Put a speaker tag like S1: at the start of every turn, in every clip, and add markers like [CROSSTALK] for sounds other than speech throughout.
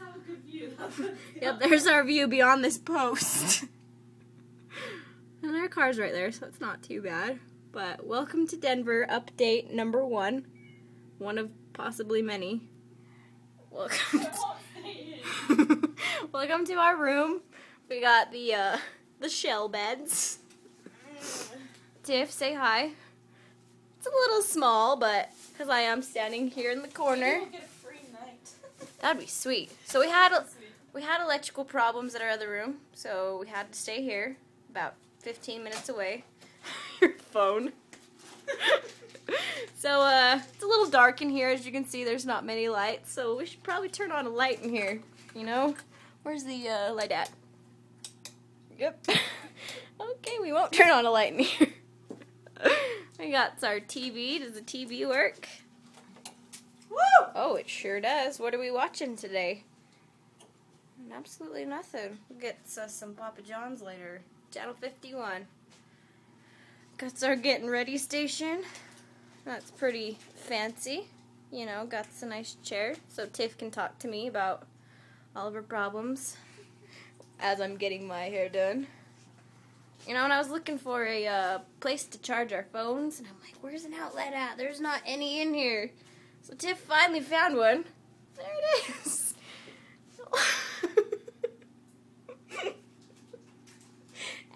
S1: have a good view. [LAUGHS]
S2: Yep, there's our view beyond this post. [LAUGHS] and there are cars right there, so it's not too bad. But welcome to Denver, update number one. One of possibly many. Welcome. To, [LAUGHS] welcome to our room. We got the uh, the shell beds. Tiff, say hi. It's a little small, but because I am standing here in the corner,
S1: We'll get a free night.
S2: That'd be sweet. So we had we had electrical problems at our other room, so we had to stay here, about 15 minutes away. [LAUGHS] Your phone. [LAUGHS] so uh, it's a little dark in here, as you can see. There's not many lights, so we should probably turn on a light in here. You know, where's the uh, light at? Yep. [LAUGHS] okay, we won't turn on a light in here. we got our TV. Does the TV work? Sure does. What are we watching today? Absolutely nothing. We'll get us some Papa John's later. Channel 51. Got our getting ready station. That's pretty fancy. You know, got a nice chair so Tiff can talk to me about all of her problems as I'm getting my hair done. You know, and I was looking for a uh, place to charge our phones, and I'm like, where's an outlet at? There's not any in here. So Tiff finally found one. There it is.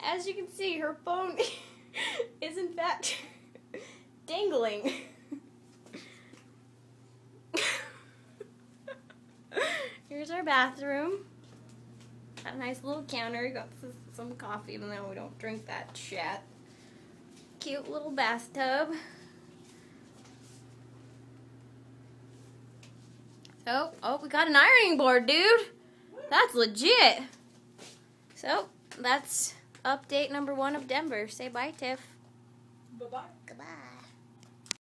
S2: As you can see, her phone [LAUGHS] is in fact dangling. Here's our bathroom. Got a nice little counter. Got some coffee, even though we don't drink that shit. Cute little bathtub. So, oh, we got an ironing board, dude. That's legit. So, that's update number one of Denver. Say bye, Tiff.
S1: Bye bye.
S2: Goodbye.